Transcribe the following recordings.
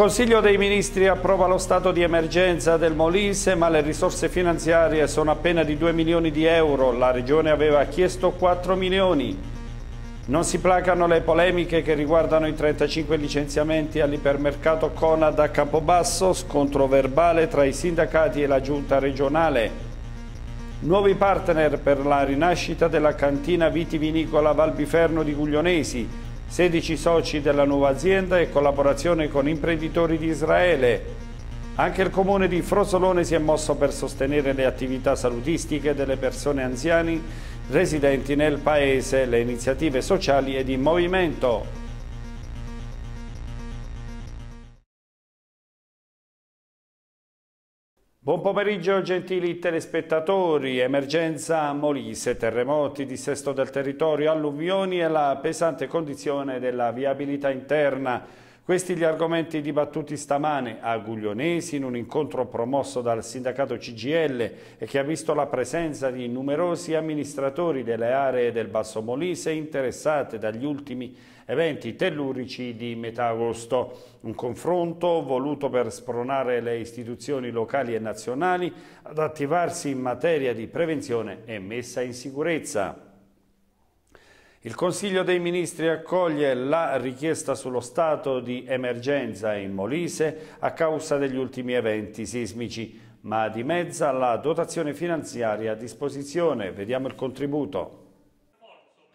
Consiglio dei Ministri approva lo stato di emergenza del Molise, ma le risorse finanziarie sono appena di 2 milioni di euro. La Regione aveva chiesto 4 milioni. Non si placano le polemiche che riguardano i 35 licenziamenti all'ipermercato Conad a Campobasso, scontro verbale tra i sindacati e la giunta regionale. Nuovi partner per la rinascita della cantina vitivinicola Valbiferno di Guglionesi, 16 soci della nuova azienda e collaborazione con imprenditori di Israele. Anche il comune di Frosolone si è mosso per sostenere le attività salutistiche delle persone anziani residenti nel paese, le iniziative sociali e di movimento. Buon pomeriggio gentili telespettatori, emergenza Molise, terremoti, dissesto del territorio, alluvioni e la pesante condizione della viabilità interna. Questi gli argomenti dibattuti stamane a Guglionesi in un incontro promosso dal sindacato CGL e che ha visto la presenza di numerosi amministratori delle aree del Basso Molise interessate dagli ultimi eventi tellurici di metà agosto. Un confronto voluto per spronare le istituzioni locali e nazionali ad attivarsi in materia di prevenzione e messa in sicurezza. Il Consiglio dei Ministri accoglie la richiesta sullo stato di emergenza in Molise a causa degli ultimi eventi sismici, ma dimezza la dotazione finanziaria a disposizione. Vediamo il contributo.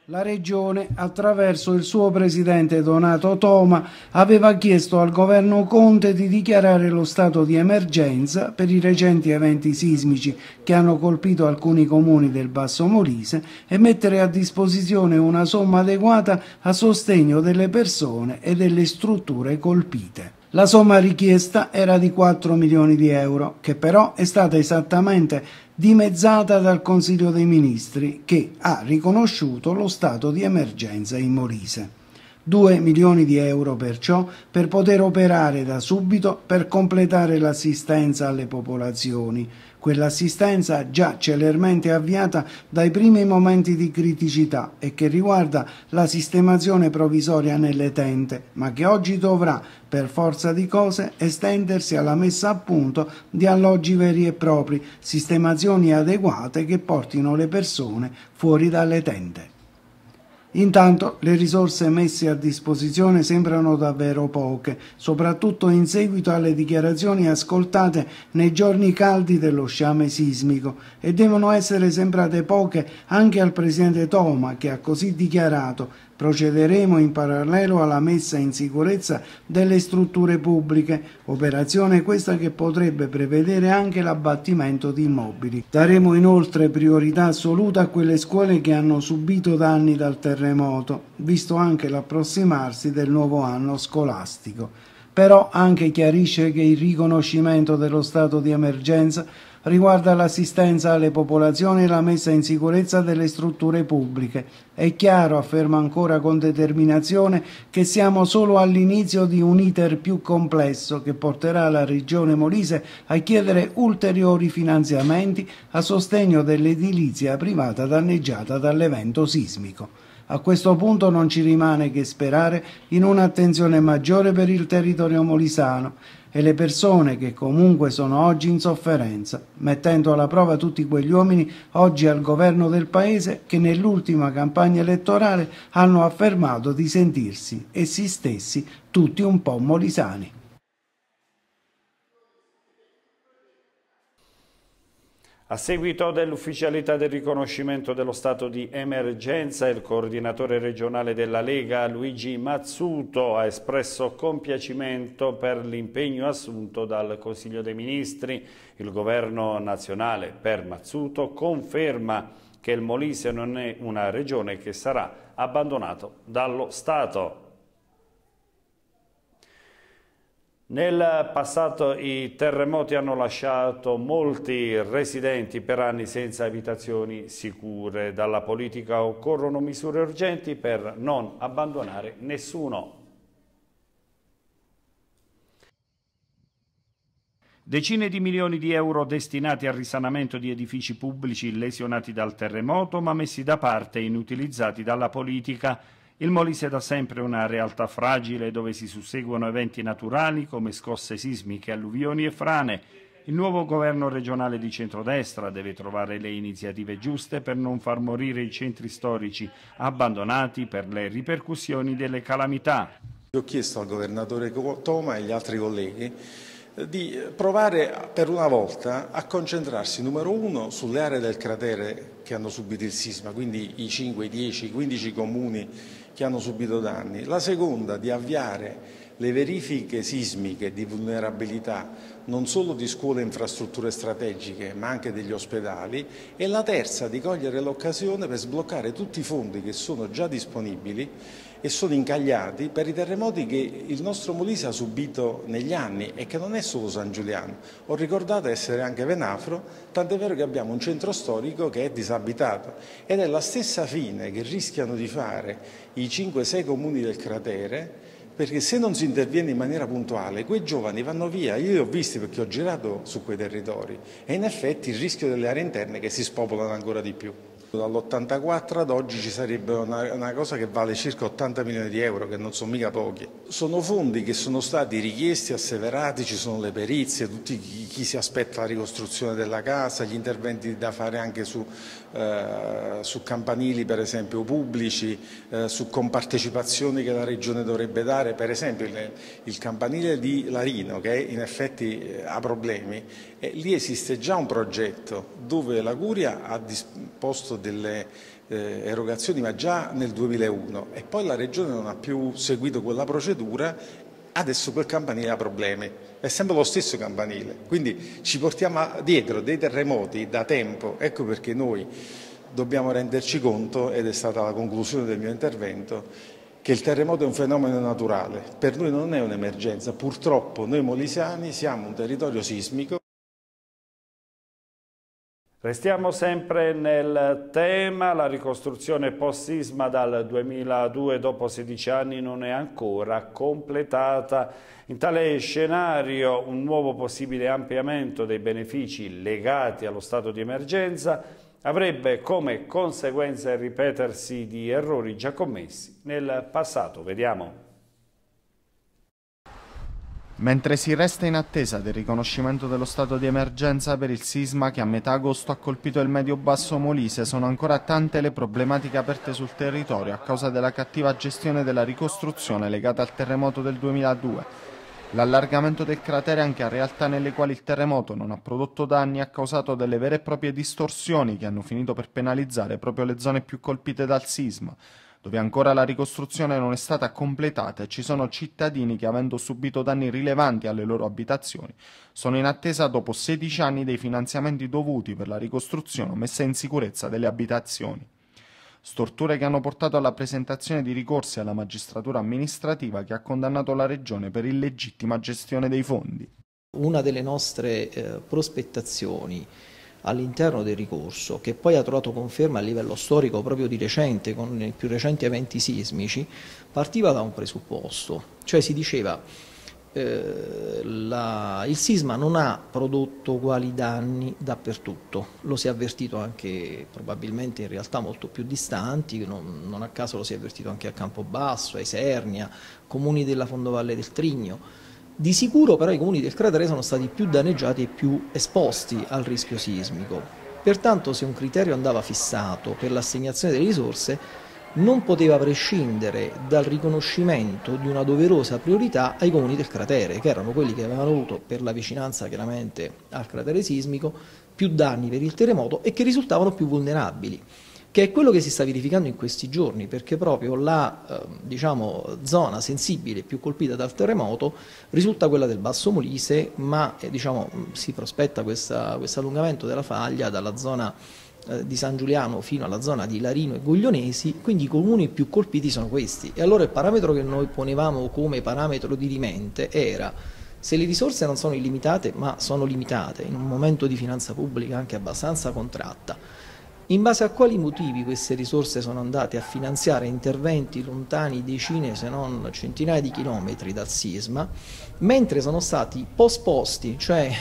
La Regione, attraverso il suo presidente Donato Toma, aveva chiesto al governo Conte di dichiarare lo stato di emergenza per i recenti eventi sismici che hanno colpito alcuni comuni del Basso Molise e mettere a disposizione una somma adeguata a sostegno delle persone e delle strutture colpite. La somma richiesta era di 4 milioni di euro, che però è stata esattamente dimezzata dal Consiglio dei Ministri, che ha riconosciuto lo stato di emergenza in Molise. 2 milioni di euro perciò per poter operare da subito per completare l'assistenza alle popolazioni, quell'assistenza già celermente avviata dai primi momenti di criticità e che riguarda la sistemazione provvisoria nelle tente, ma che oggi dovrà, per forza di cose, estendersi alla messa a punto di alloggi veri e propri, sistemazioni adeguate che portino le persone fuori dalle tente. Intanto le risorse messe a disposizione sembrano davvero poche, soprattutto in seguito alle dichiarazioni ascoltate nei giorni caldi dello sciame sismico e devono essere sembrate poche anche al presidente Toma che ha così dichiarato Procederemo in parallelo alla messa in sicurezza delle strutture pubbliche, operazione questa che potrebbe prevedere anche l'abbattimento di immobili. Daremo inoltre priorità assoluta a quelle scuole che hanno subito danni dal terremoto, visto anche l'approssimarsi del nuovo anno scolastico. Però anche chiarisce che il riconoscimento dello stato di emergenza riguarda l'assistenza alle popolazioni e la messa in sicurezza delle strutture pubbliche. È chiaro, afferma ancora con determinazione, che siamo solo all'inizio di un iter più complesso che porterà la Regione Molise a chiedere ulteriori finanziamenti a sostegno dell'edilizia privata danneggiata dall'evento sismico. A questo punto non ci rimane che sperare in un'attenzione maggiore per il territorio molisano e le persone che comunque sono oggi in sofferenza, mettendo alla prova tutti quegli uomini oggi al governo del Paese che nell'ultima campagna elettorale hanno affermato di sentirsi essi stessi tutti un po' molisani. A seguito dell'ufficialità del riconoscimento dello stato di emergenza, il coordinatore regionale della Lega, Luigi Mazzuto, ha espresso compiacimento per l'impegno assunto dal Consiglio dei Ministri. Il governo nazionale, per Mazzuto, conferma che il Molise non è una regione che sarà abbandonato dallo Stato. Nel passato i terremoti hanno lasciato molti residenti per anni senza abitazioni sicure. Dalla politica occorrono misure urgenti per non abbandonare nessuno. Decine di milioni di euro destinati al risanamento di edifici pubblici lesionati dal terremoto ma messi da parte e inutilizzati dalla politica Il Molise è da sempre una realtà fragile dove si susseguono eventi naturali come scosse sismiche, alluvioni e frane. Il nuovo governo regionale di centrodestra deve trovare le iniziative giuste per non far morire i centri storici abbandonati per le ripercussioni delle calamità. Ho chiesto al governatore Toma e agli altri colleghi eh, di provare per una volta a concentrarsi, numero uno, sulle aree del cratere che hanno subito il sisma, quindi i 5, i 10, i 15 comuni che hanno subito danni. La seconda, di avviare le verifiche sismiche di vulnerabilità non solo di scuole e infrastrutture strategiche ma anche degli ospedali e la terza di cogliere l'occasione per sbloccare tutti i fondi che sono già disponibili e sono incagliati per i terremoti che il nostro Molise ha subito negli anni e che non è solo San Giuliano. Ho ricordato essere anche Venafro, tant'è vero che abbiamo un centro storico che è disabitato ed è la stessa fine che rischiano di fare i 5-6 comuni del cratere perché se non si interviene in maniera puntuale quei giovani vanno via, io li ho visti perché ho girato su quei territori e in effetti il rischio delle aree interne che si spopolano ancora di più. Dall'84 ad oggi ci sarebbe una, una, cosa che vale circa 80 milioni di euro, che non sono mica pochi. Sono fondi che sono stati richiesti, asseverati, ci sono le perizie, tutti chi, chi si aspetta la ricostruzione della casa, gli interventi da fare anche su, eh, su campanili per esempio pubblici, eh, su compartecipazioni che la Regione dovrebbe dare, per esempio il, il campanile di Larino che in effetti eh, ha problemi, lì esiste già un progetto dove la Curia ha disposto delle eh, erogazioni ma già nel 2001 e poi la Regione non ha più seguito quella procedura. Adesso quel campanile ha problemi, è sempre lo stesso campanile, quindi ci portiamo dietro dei terremoti da tempo, ecco perché noi dobbiamo renderci conto, ed è stata la conclusione del mio intervento, che il terremoto è un fenomeno naturale, per noi non è un'emergenza, purtroppo noi molisiani siamo un territorio sismico. Restiamo sempre nel tema, la ricostruzione post-sisma dal 2002 dopo 16 anni non è ancora completata. In tale scenario un nuovo possibile ampliamento dei benefici legati allo stato di emergenza avrebbe come conseguenza il ripetersi di errori già commessi nel passato. Vediamo. Mentre si resta in attesa del riconoscimento dello stato di emergenza per il sisma che a metà agosto ha colpito il medio-basso Molise, sono ancora tante le problematiche aperte sul territorio a causa della cattiva gestione della ricostruzione legata al terremoto del 2002. L'allargamento del cratere anche a realtà nelle quali il terremoto non ha prodotto danni ha causato delle vere e proprie distorsioni che hanno finito per penalizzare proprio le zone più colpite dal sisma, dove ancora la ricostruzione non è stata completata e ci sono cittadini che, avendo subito danni rilevanti alle loro abitazioni, sono in attesa dopo 16 anni dei finanziamenti dovuti per la ricostruzione o messa in sicurezza delle abitazioni. Storture che hanno portato alla presentazione di ricorsi alla magistratura amministrativa che ha condannato la Regione per illegittima gestione dei fondi. Una delle nostre eh, prospettazioni all'interno del ricorso, che poi ha trovato conferma a livello storico proprio di recente, con i più recenti eventi sismici, partiva da un presupposto, cioè si diceva eh, la, il sisma non ha prodotto uguali danni dappertutto, lo si è avvertito anche probabilmente in realtà molto più distanti, non, non a caso lo si è avvertito anche a Campobasso, a Isernia, comuni della Fondovalle del Trigno, di sicuro però i comuni del cratere sono stati più danneggiati e più esposti al rischio sismico. Pertanto se un criterio andava fissato per l'assegnazione delle risorse non poteva prescindere dal riconoscimento di una doverosa priorità ai comuni del cratere, che erano quelli che avevano avuto, per la vicinanza chiaramente al cratere sismico, più danni per il terremoto e che risultavano più vulnerabili che è quello che si sta verificando in questi giorni, perché proprio la eh, diciamo, zona sensibile più colpita dal terremoto risulta quella del Basso Molise, ma eh, diciamo, si prospetta questo allungamento della faglia dalla zona eh, di San Giuliano fino alla zona di Larino e Guglionesi, quindi i comuni più colpiti sono questi. E allora il parametro che noi ponevamo come parametro di rimente era se le risorse non sono illimitate, ma sono limitate in un momento di finanza pubblica anche abbastanza contratta, in base a quali motivi queste risorse sono andate a finanziare interventi lontani decine se non centinaia di chilometri dal sisma, mentre sono stati posposti, cioè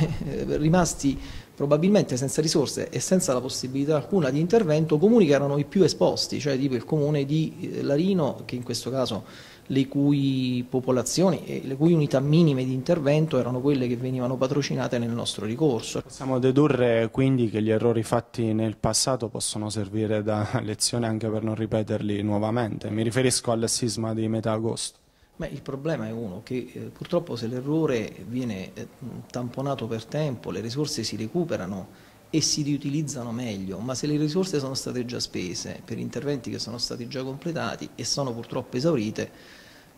rimasti probabilmente senza risorse e senza la possibilità alcuna di intervento, comuni che erano i più esposti, cioè tipo il comune di eh, Larino, che in questo caso le cui popolazioni e le cui unità minime di intervento erano quelle che venivano patrocinate nel nostro ricorso. Possiamo dedurre quindi che gli errori fatti nel passato possono servire da lezione anche per non ripeterli nuovamente. Mi riferisco al sisma di metà agosto. Beh, il problema è uno che eh, purtroppo se l'errore viene eh, tamponato per tempo, le risorse si recuperano e si riutilizzano meglio, ma se le risorse sono state già spese per interventi che sono stati già completati e sono purtroppo esaurite,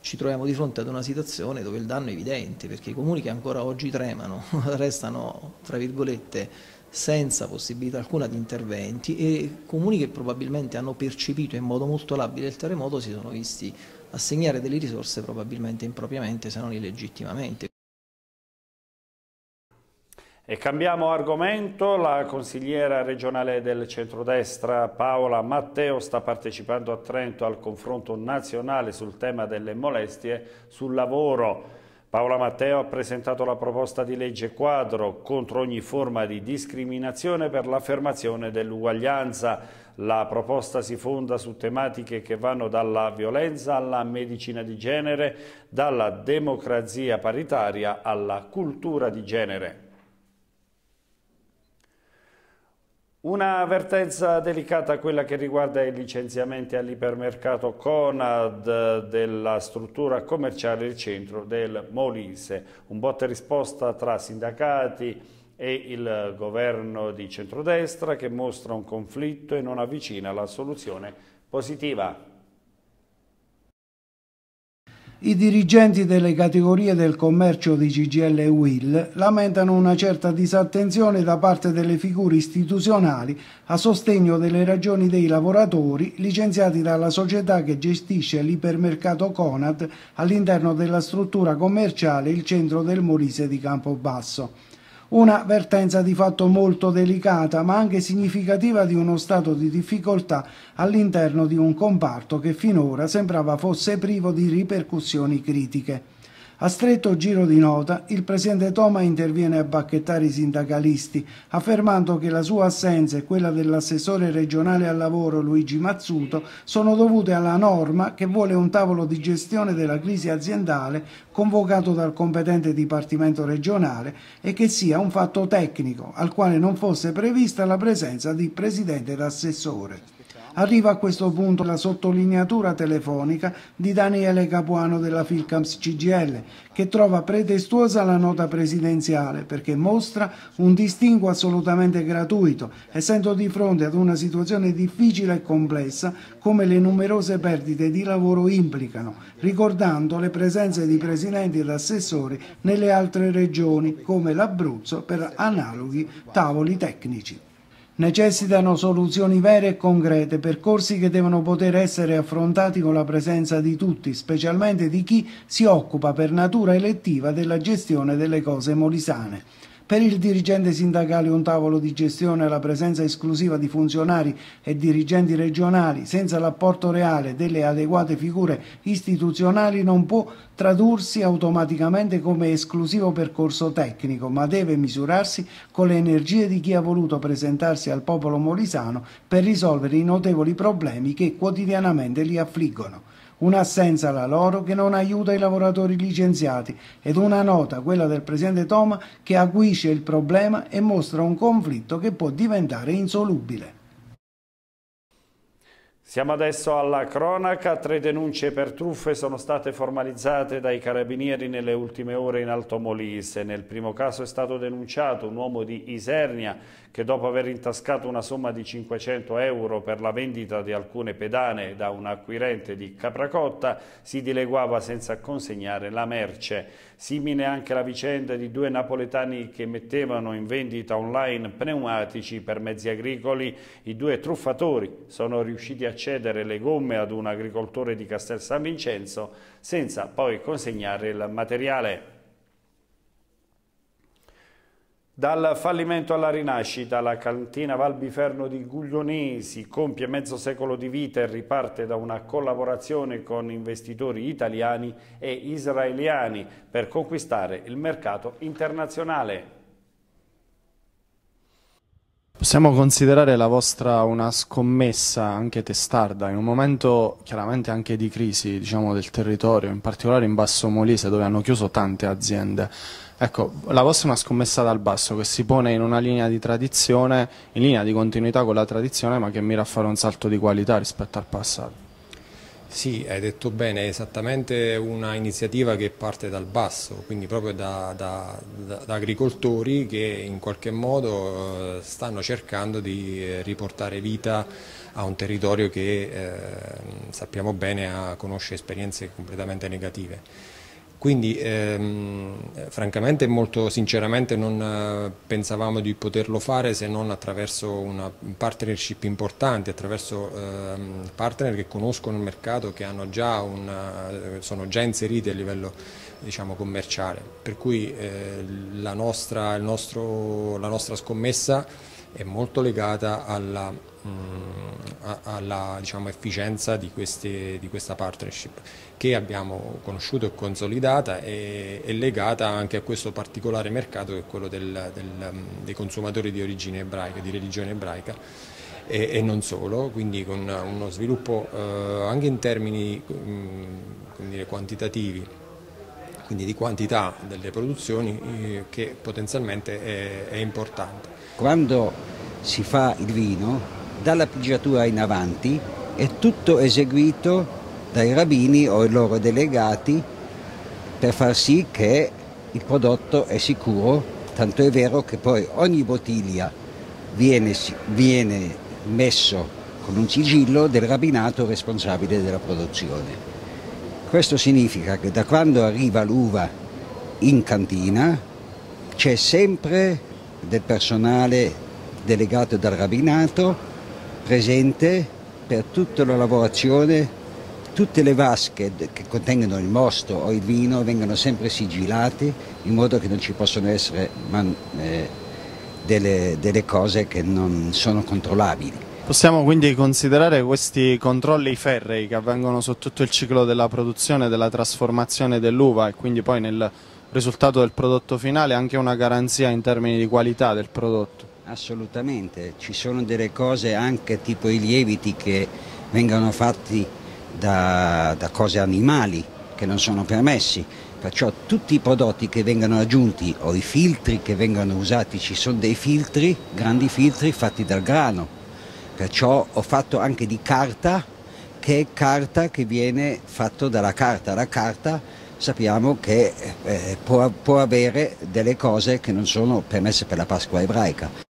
ci troviamo di fronte ad una situazione dove il danno è evidente, perché i comuni che ancora oggi tremano restano, tra virgolette, senza possibilità alcuna di interventi e comuni che probabilmente hanno percepito in modo molto labile il terremoto si sono visti assegnare delle risorse probabilmente impropriamente se non illegittimamente. E cambiamo argomento, la consigliera regionale del centrodestra Paola Matteo sta partecipando a Trento al confronto nazionale sul tema delle molestie sul lavoro. Paola Matteo ha presentato la proposta di legge quadro contro ogni forma di discriminazione per l'affermazione dell'uguaglianza. La proposta si fonda su tematiche che vanno dalla violenza alla medicina di genere, dalla democrazia paritaria alla cultura di genere. Una avvertenza delicata quella che riguarda i licenziamenti all'ipermercato Conad della struttura commerciale Il Centro del Molise. Un botte risposta tra sindacati e il governo di centrodestra che mostra un conflitto e non avvicina la soluzione positiva. I dirigenti delle categorie del commercio di CGL e WIL lamentano una certa disattenzione da parte delle figure istituzionali a sostegno delle ragioni dei lavoratori licenziati dalla società che gestisce l'ipermercato Conad all'interno della struttura commerciale Il Centro del Molise di Campobasso. Una vertenza di fatto molto delicata, ma anche significativa di uno stato di difficoltà all'interno di un comparto che finora sembrava fosse privo di ripercussioni critiche. A stretto giro di nota, il presidente Toma interviene a bacchettare i sindacalisti, affermando che la sua assenza e quella dell'assessore regionale al lavoro Luigi Mazzuto sono dovute alla norma che vuole un tavolo di gestione della crisi aziendale convocato dal competente dipartimento regionale e che sia un fatto tecnico, al quale non fosse prevista la presenza di presidente ed assessore. Arriva a questo punto la sottolineatura telefonica di Daniele Capuano della Filcams CGL, che trova pretestuosa la nota presidenziale perché mostra un distinguo assolutamente gratuito, essendo di fronte ad una situazione difficile e complessa come le numerose perdite di lavoro implicano, ricordando le presenze di presidenti ed assessori nelle altre regioni come l'Abruzzo per analoghi tavoli tecnici necessitano soluzioni vere e concrete, percorsi che devono poter essere affrontati con la presenza di tutti, specialmente di chi si occupa per natura elettiva della gestione delle cose molisane. Per il dirigente sindacale un tavolo di gestione alla presenza esclusiva di funzionari e dirigenti regionali senza l'apporto reale delle adeguate figure istituzionali non può tradursi automaticamente come esclusivo percorso tecnico, ma deve misurarsi con le energie di chi ha voluto presentarsi al popolo molisano per risolvere i notevoli problemi che quotidianamente li affliggono un'assenza la loro che non aiuta i lavoratori licenziati ed una nota, quella del presidente Toma, che acuisce il problema e mostra un conflitto che può diventare insolubile. Siamo adesso alla cronaca, tre denunce per truffe sono state formalizzate dai carabinieri nelle ultime ore in Alto Molise. Nel primo caso è stato denunciato un uomo di Isernia che dopo aver intascato una somma di 500 euro per la vendita di alcune pedane da un acquirente di Capracotta si dileguava senza consegnare la merce. Simile anche la vicenda di due napoletani che mettevano in vendita online pneumatici per mezzi agricoli. I due truffatori sono riusciti a cedere le gomme ad un agricoltore di Castel San Vincenzo senza poi consegnare il materiale. Dal fallimento alla rinascita, la cantina Valbiferno di Guglionesi compie mezzo secolo di vita e riparte da una collaborazione con investitori italiani e israeliani per conquistare il mercato internazionale. Possiamo considerare la vostra una scommessa anche testarda in un momento chiaramente anche di crisi diciamo, del territorio, in particolare in Basso Molise dove hanno chiuso tante aziende. Ecco, la vostra è una scommessa dal basso che si pone in una linea di tradizione, in linea di continuità con la tradizione ma che mira a fare un salto di qualità rispetto al passato. Sì, hai detto bene, è esattamente una iniziativa che parte dal basso, quindi proprio da, da, da, da agricoltori che in qualche modo eh, stanno cercando di eh, riportare vita a un territorio che eh, sappiamo bene ha, conosce esperienze completamente negative. Quindi ehm, francamente molto sinceramente non eh, pensavamo di poterlo fare se non attraverso una partnership importante, attraverso ehm, partner che conoscono il mercato, che una, sono già inseriti a livello diciamo, commerciale. Per cui eh, la, nostra, nostro, la nostra scommessa è molto legata alla, mh, alla diciamo, efficienza di, queste, di, questa partnership che abbiamo conosciuto e consolidata e è legata anche a questo particolare mercato che è quello del, del, dei consumatori di origine ebraica, di religione ebraica e, e non solo, quindi con uno sviluppo eh, anche in termini mh, dire, quantitativi quindi di quantità delle produzioni eh, che potenzialmente è, è importante. Quando si fa il vino, dalla pigiatura in avanti è tutto eseguito dai rabbini o i loro delegati per far sì che il prodotto è sicuro, tanto è vero che poi ogni bottiglia viene, viene messo con un sigillo del rabbinato responsabile della produzione. Questo significa che da quando arriva l'uva in cantina c'è sempre del personale delegato dal rabbinato presente per tutta la lavorazione tutte le vasche che contengono il mosto o il vino vengono sempre sigillate in modo che non ci possano essere man, eh, delle, delle cose che non sono controllabili. Possiamo quindi considerare questi controlli ferrei che avvengono su tutto il ciclo della produzione, della trasformazione dell'uva e quindi poi nel risultato del prodotto finale anche una garanzia in termini di qualità del prodotto? Assolutamente, ci sono delle cose anche tipo i lieviti che vengono fatti da, da cose animali che non sono permessi, perciò tutti i prodotti che vengono aggiunti o i filtri che vengono usati, ci sono dei filtri, grandi filtri fatti dal grano Perciò ho fatto anche di carta, che è carta che viene fatto dalla carta. La carta sappiamo che eh, può, può avere delle cose che non sono permesse per la Pasqua ebraica.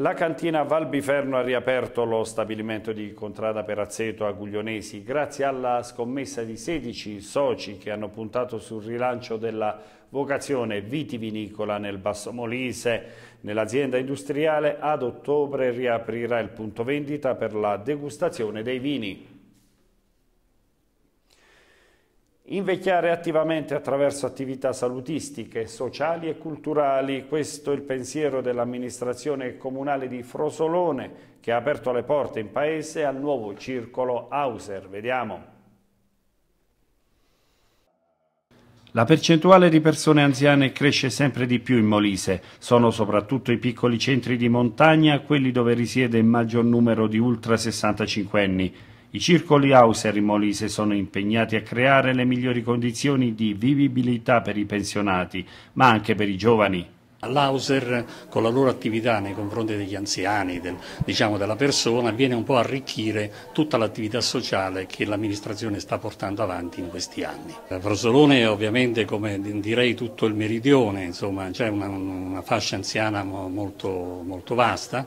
La cantina Valbiferno ha riaperto lo stabilimento di Contrada Perazzeto a Guglionesi grazie alla scommessa di 16 soci che hanno puntato sul rilancio della vocazione vitivinicola nel Basso Molise. Nell'azienda industriale ad ottobre riaprirà il punto vendita per la degustazione dei vini. Invecchiare attivamente attraverso attività salutistiche, sociali e culturali, questo è il pensiero dell'amministrazione comunale di Frosolone che ha aperto le porte in paese al nuovo circolo Auser. Vediamo. La percentuale di persone anziane cresce sempre di più in Molise. Sono soprattutto i piccoli centri di montagna quelli dove risiede il maggior numero di ultra 65 anni. I circoli Auser in Molise sono impegnati a creare le migliori condizioni di vivibilità per i pensionati, ma anche per i giovani. L'Auser con la loro attività nei confronti degli anziani, del, diciamo della persona, viene un po' a arricchire tutta l'attività sociale che l'amministrazione sta portando avanti in questi anni. Frosolone ovviamente come direi tutto il meridione, insomma c'è una, una fascia anziana molto, molto vasta,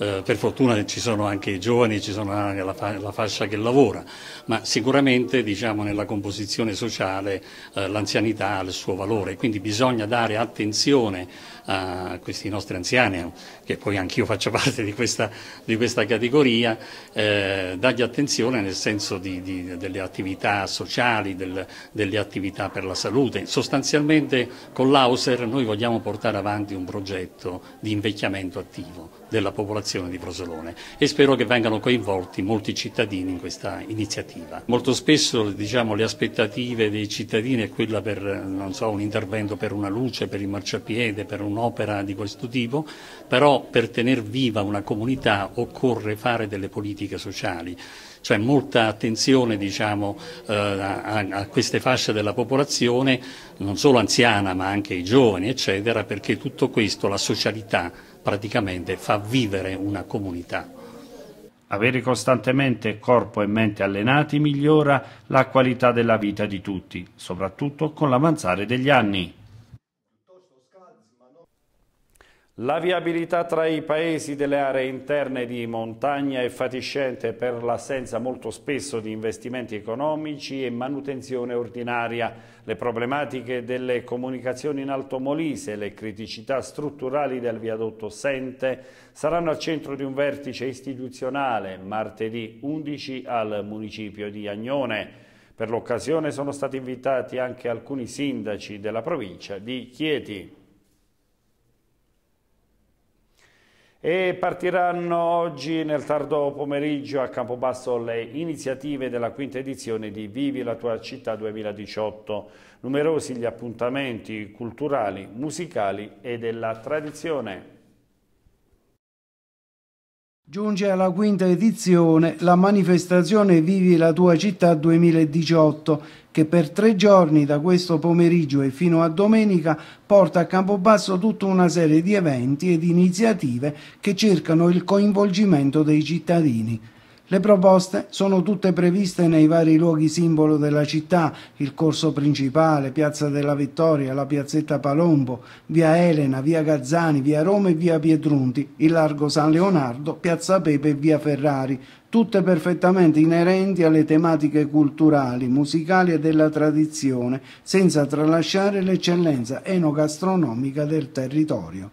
eh, per fortuna ci sono anche i giovani, ci sono anche la, la fascia che lavora, ma sicuramente diciamo, nella composizione sociale eh, l'anzianità ha il suo valore, quindi bisogna dare attenzione a questi nostri anziani, che poi anch'io faccio parte di questa, di questa categoria, eh, dargli attenzione nel senso di, di, delle attività sociali, del, delle attività per la salute. Sostanzialmente con l'Auser noi vogliamo portare avanti un progetto di invecchiamento attivo della popolazione di Frosolone e spero che vengano coinvolti molti cittadini in questa iniziativa. Molto spesso diciamo, le aspettative dei cittadini è quella per so, un intervento per una luce, per il marciapiede, per un'opera di questo tipo, però per tenere viva una comunità occorre fare delle politiche sociali cioè molta attenzione diciamo, eh, a, a, queste fasce della popolazione, non solo anziana ma anche i giovani, eccetera, perché tutto questo, la socialità praticamente fa vivere una comunità. Avere costantemente corpo e mente allenati migliora la qualità della vita di tutti, soprattutto con l'avanzare degli anni. La viabilità tra i paesi delle aree interne di montagna è fatiscente per l'assenza molto spesso di investimenti economici e manutenzione ordinaria. Le problematiche delle comunicazioni in Alto Molise le criticità strutturali del viadotto Sente saranno al centro di un vertice istituzionale martedì 11 al municipio di Agnone. Per l'occasione sono stati invitati anche alcuni sindaci della provincia di Chieti. E partiranno oggi nel tardo pomeriggio a Campobasso le iniziative della quinta edizione di Vivi la tua città 2018. Numerosi gli appuntamenti culturali, musicali e della tradizione. Giunge alla quinta edizione la manifestazione Vivi la tua città 2018 che per tre giorni da questo pomeriggio e fino a domenica porta a Campobasso tutta una serie di eventi ed iniziative che cercano il coinvolgimento dei cittadini. Le proposte sono tutte previste nei vari luoghi simbolo della città, il corso principale, Piazza della Vittoria, la Piazzetta Palombo, via Elena, via Gazzani, via Roma e via Pietrunti, il Largo San Leonardo, Piazza Pepe e via Ferrari, tutte perfettamente inerenti alle tematiche culturali, musicali e della tradizione, senza tralasciare l'eccellenza enogastronomica del territorio.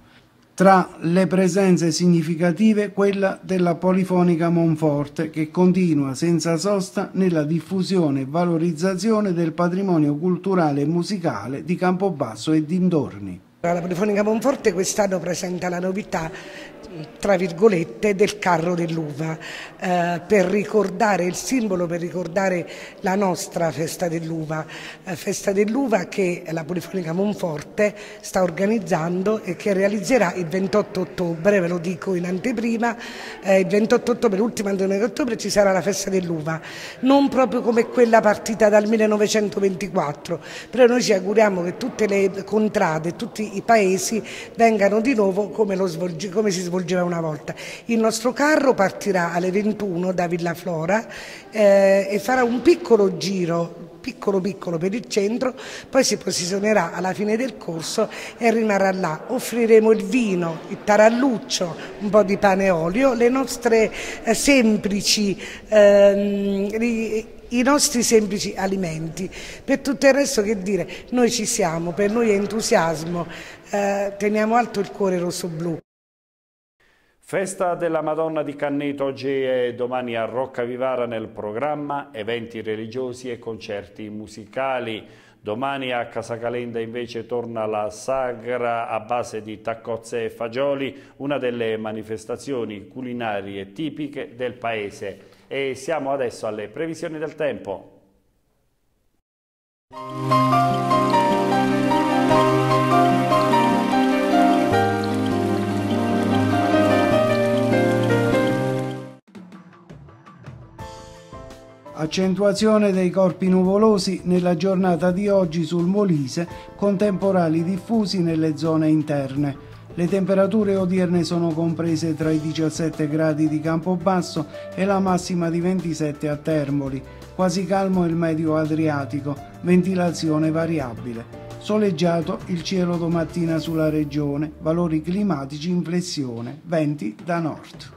Tra le presenze significative quella della Polifonica Monforte che continua senza sosta nella diffusione e valorizzazione del patrimonio culturale e musicale di Campobasso e dintorni. La Polifonica Monforte quest'anno presenta la novità tra virgolette del carro dell'uva eh, per ricordare il simbolo per ricordare la nostra festa dell'uva. Eh, festa dell'uva che la Polifonica Monforte sta organizzando e che realizzerà il 28 ottobre ve lo dico in anteprima eh, il 28 ottobre l'ultima domenica di ottobre ci sarà la festa dell'uva non proprio come quella partita dal 1924 però noi ci auguriamo che tutte le contrade tutti i paesi vengano di nuovo come, svolge, come si svolge svolgeva una volta. Il nostro carro partirà alle 21 da Villa Flora eh, e farà un piccolo giro piccolo piccolo per il centro, poi si posizionerà alla fine del corso e rimarrà là. Offriremo il vino, il taralluccio, un po' di pane e olio, le nostre eh, semplici ehm, i nostri semplici alimenti. Per tutto il resto che dire, noi ci siamo, per noi è entusiasmo, eh, teniamo alto il cuore rosso-blu. Festa della Madonna di Canneto oggi e domani a Roccavivara nel programma, eventi religiosi e concerti musicali. Domani a Casacalenda invece torna la sagra a base di taccozze e fagioli, una delle manifestazioni culinarie tipiche del paese. E siamo adesso alle previsioni del tempo. Accentuazione dei corpi nuvolosi nella giornata di oggi sul Molise, con temporali diffusi nelle zone interne. Le temperature odierne sono comprese tra i 17 gradi di Campobasso e la massima di 27 a Termoli. Quasi calmo il medio Adriatico, ventilazione variabile. Soleggiato il cielo domattina sulla regione, valori climatici in flessione, venti da nord.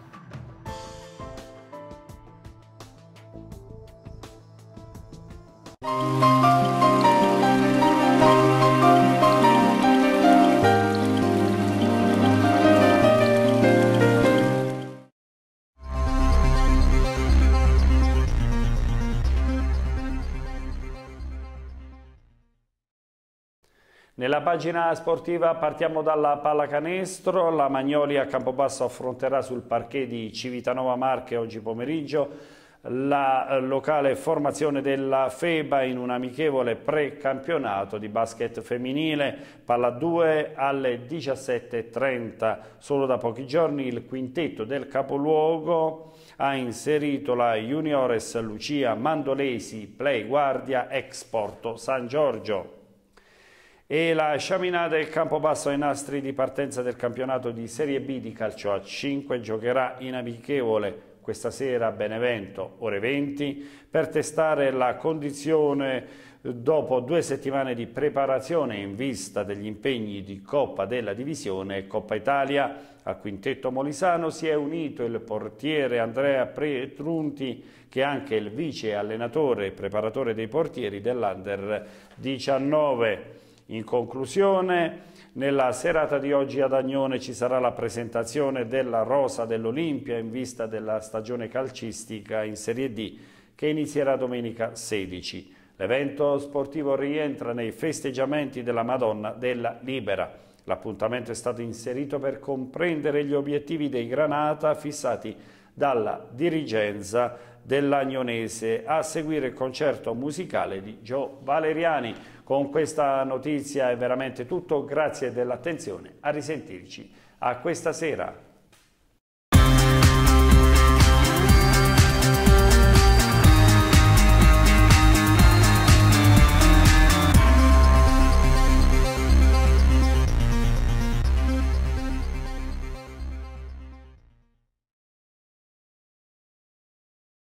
Nella pagina sportiva partiamo dalla pallacanestro, la Magnoli Magnolia Campobasso affronterà sul parquet di Civitanova Marche oggi pomeriggio la locale formazione della FEBA in un amichevole pre-campionato di basket femminile, palla 2 alle 17.30. Solo da pochi giorni il quintetto del capoluogo ha inserito la juniores Lucia Mandolesi, play guardia ex Porto San Giorgio e la sciaminata del Campobasso ai nastri di partenza del campionato di Serie B di calcio a 5 giocherà in amichevole questa sera a Benevento, ore 20, per testare la condizione dopo due settimane di preparazione in vista degli impegni di Coppa della Divisione e Coppa Italia. Al quintetto molisano si è unito il portiere Andrea Pretrunti che è anche il vice allenatore e preparatore dei portieri dell'Under 19. In conclusione, nella serata di oggi ad Agnone ci sarà la presentazione della Rosa dell'Olimpia in vista della stagione calcistica in Serie D che inizierà domenica 16. L'evento sportivo rientra nei festeggiamenti della Madonna della Libera. L'appuntamento è stato inserito per comprendere gli obiettivi dei Granata fissati dalla dirigenza dell'Agnonese. A seguire il concerto musicale di Gio Valeriani. Con questa notizia è veramente tutto, grazie dell'attenzione, a risentirci a questa sera.